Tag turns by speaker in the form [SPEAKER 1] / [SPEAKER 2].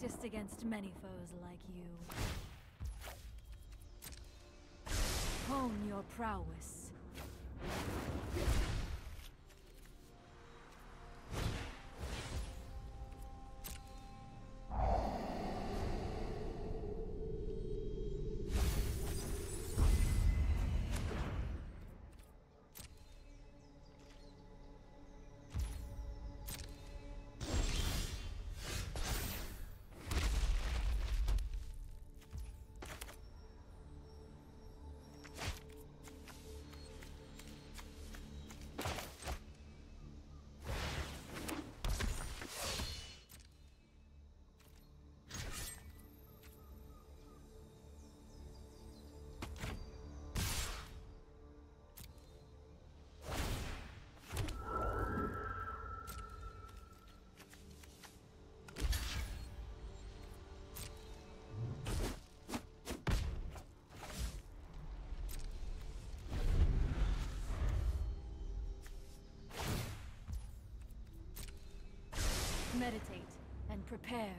[SPEAKER 1] practiced against many foes like you. Hone your prowess. Meditate and prepare.